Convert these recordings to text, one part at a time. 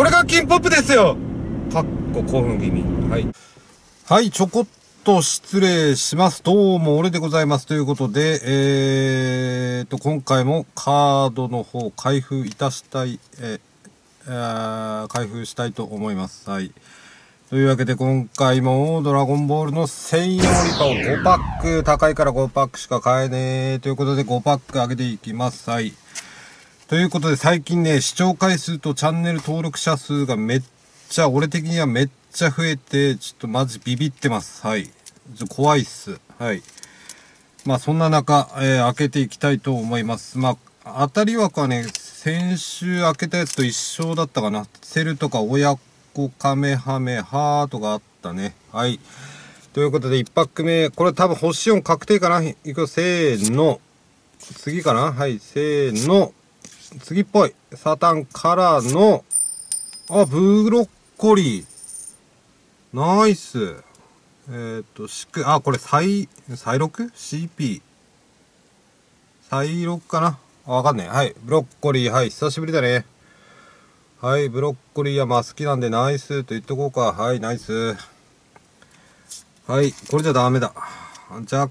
これが金ポップですよかっこ興奮気味。はい。はい、ちょこっと失礼します。どうも、俺でございます。ということで、えーと、今回もカードの方、開封いたしたい、えー、開封したいと思います。はい。というわけで今回もドラゴンボールの専用リパを5パック、高いから5パックしか買えねえということで5パック上げていきます。はい。ということで最近ね、視聴回数とチャンネル登録者数がめっちゃ、俺的にはめっちゃ増えて、ちょっとマジビビってます。はい。ちょ怖いっす。はい。まあそんな中、えー、開けていきたいと思います。まあ、当たり枠はね、先週開けたやつと一緒だったかな。セルとか親子カメハメハートがあったね。はい。ということで、1パック目、これ多分星4確定かないくよ、せーの。次かなはい、せーの。次っぽい。サタンからの、あ、ブロッコリー。ナイス。えっ、と、しく、あ、これ、サイ、サイロク ?CP。サイロクかな？あわかんない。はい。ブロッコリー、はい。久しぶりだね。はい。ブロッコリーはまあ好きなんで、ナイスと言っとこうか。はい。ナイス。はい。これじゃダメだ。若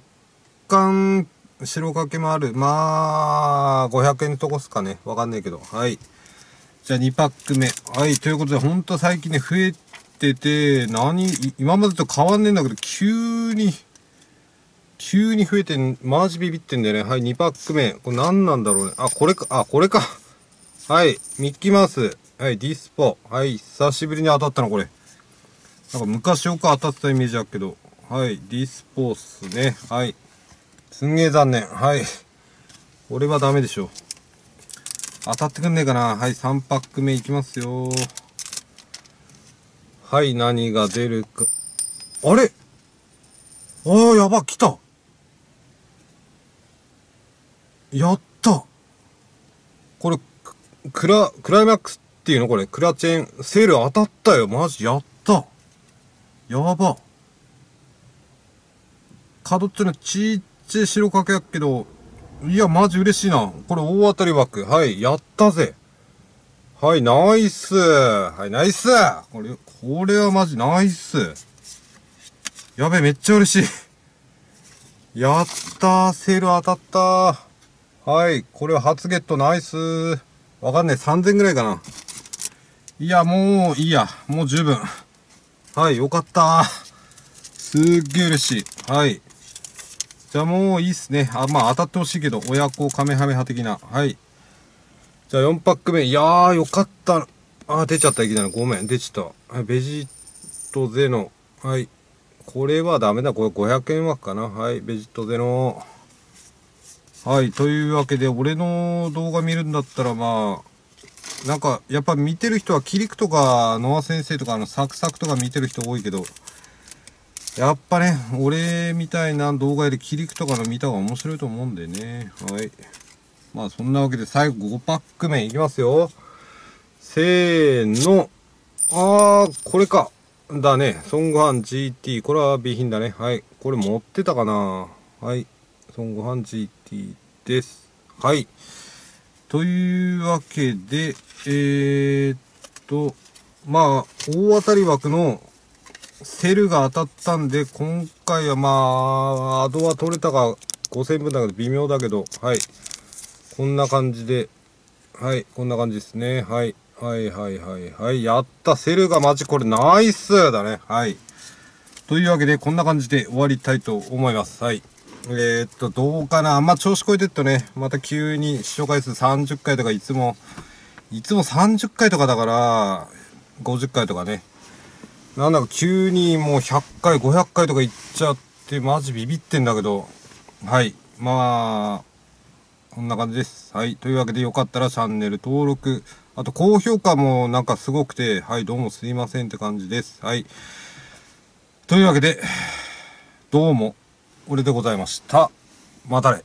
干、白かけもある。まあ、500円とこっすかね。わかんないけど。はい。じゃあ2パック目。はい、ということで、ほんと最近ね、増えてて、何、今までと変わんねえんだけど、急に、急に増えてん、マジビビってんだよね。はい、2パック目。これ何なんだろうね。あ、これか、あ、これか。はい、ミッキーマウス。はい、ディスポ。はい、久しぶりに当たったの、これ。なんか昔よく当たってたイメージあるけど。はい、ディスポースね。はい。すんげえ残念。はい。俺はダメでしょ。当たってくんねえかなはい、3パック目いきますよ。はい、何が出るか。あれ？ああ、やば、来たやったこれ、クラ、クライマックスっていうの？これ、クラチェーン、セール当たったよ。マジ、やったやば。角っちょのちっちゃ白かけやっけど、いや、マジ嬉しいな。これ大当たり枠。はい、やったぜ。はい、ナイス。はい、ナイス。これ、これはマジナイス。やべ、めっちゃ嬉しい。やったー。セール当たったはい、これは初ゲットナイス。わかんねえ、3000ぐらいかな。いや、もういいや。もう十分。はい、よかったすっげえ嬉しい。はい。じゃあもういいっすね。あ、まあ当たってほしいけど、親子カメハメハ的な。はい。じゃあ4パック目。いやー、よかった。あ、出ちゃった、いきなり。ごめん、出ちゃった。はい、ベジットゼノ。はい。これはダメだ。これ500円枠かな。はい、ベジットゼノ。はい、というわけで、俺の動画見るんだったら、まあ、なんか、やっぱ見てる人は、キリクとか、ノア先生とか、あの、サクサクとか見てる人多いけど、やっぱね、俺みたいな動画で切り口とかの見た方が面白いと思うんでね。はい。まあそんなわけで最後5パック目いきますよ。せーの。あー、これか。だね。ソングハン GT。これは備品だね。はい。これ持ってたかなはい。ソングハン GT です。はい。というわけで、えー、っと、まあ、大当たり枠のセルが当たったんで、今回はまあ、アドは取れたか5000分だけど微妙だけど、はい。こんな感じで、はい、こんな感じですね。はい。はいはいはいはい。やった。セルがマジこれナイスだね。はい。というわけで、こんな感じで終わりたいと思います。はい。えー、っと、どうかな。あんま調子こいてっとね、また急に視聴回数30回とかいつも、いつも30回とかだから、50回とかね。なんだか急にもう100回、500回とか行っちゃって、マジビビってんだけど、はい。まあ、こんな感じです。はい。というわけでよかったらチャンネル登録、あと高評価もなんかすごくて、はい、どうもすいませんって感じです。はい。というわけで、どうも、俺でございました。またね。